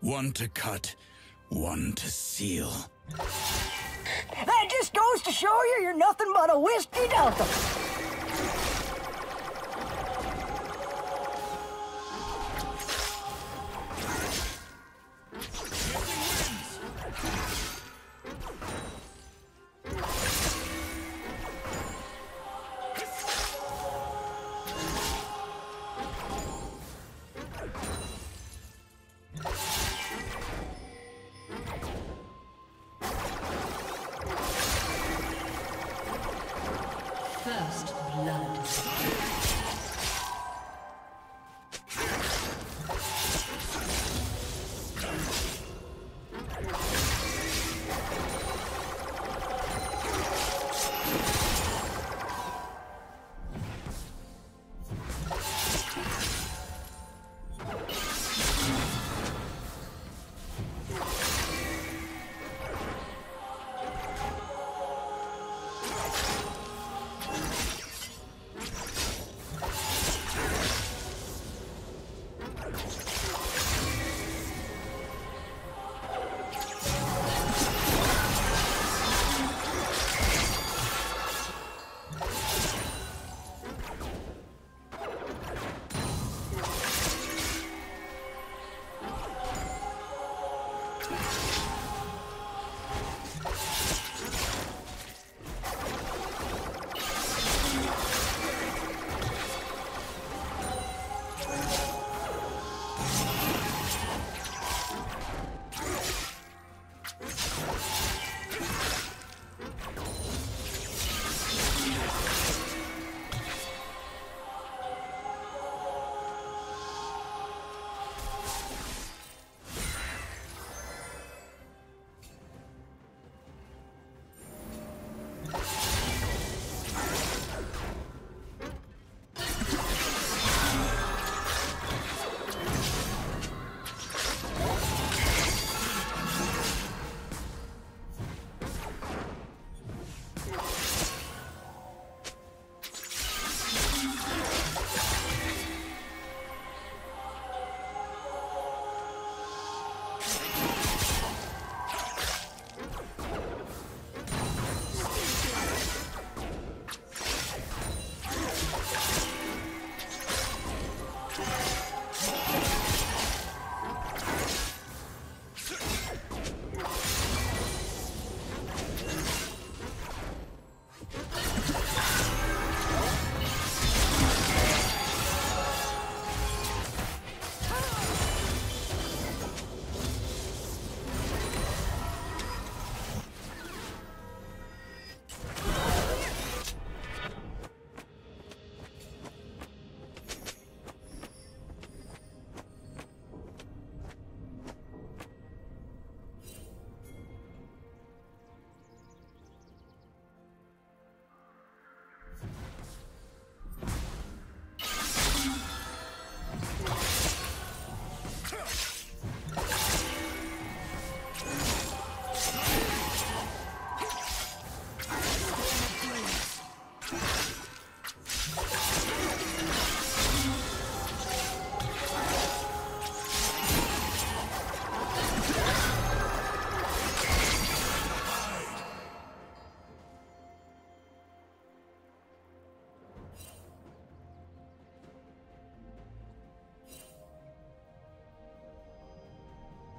One to cut, one to seal. That just goes to show you you're nothing but a whiskey delta.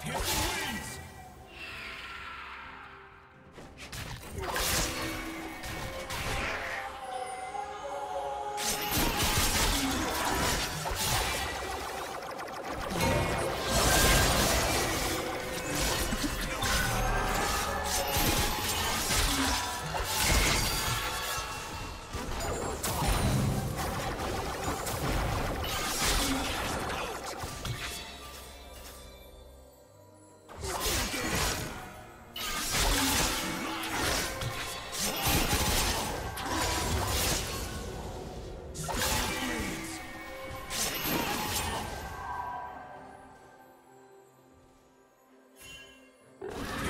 Period. Yeah.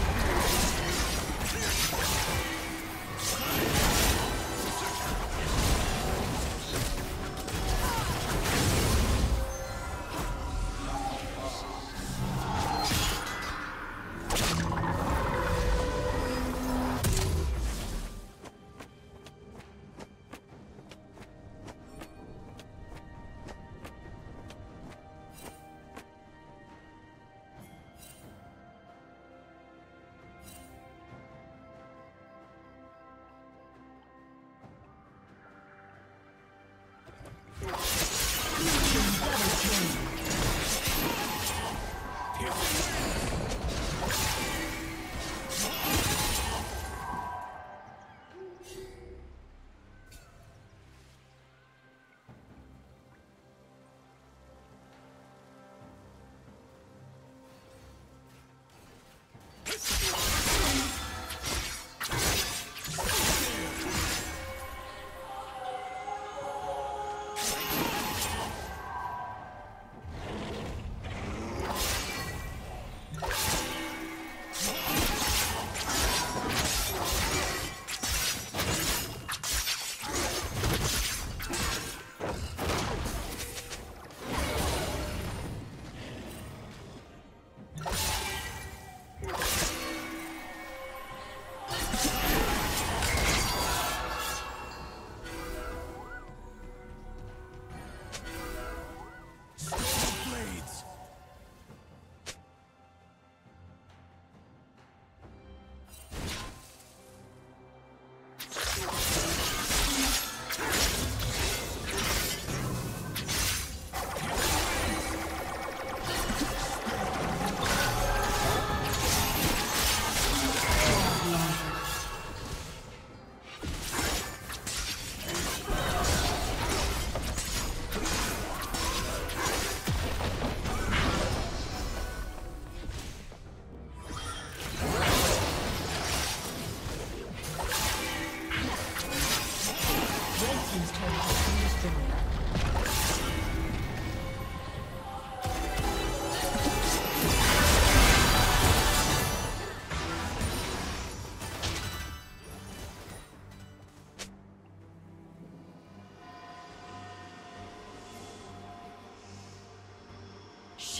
you.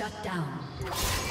Shut down.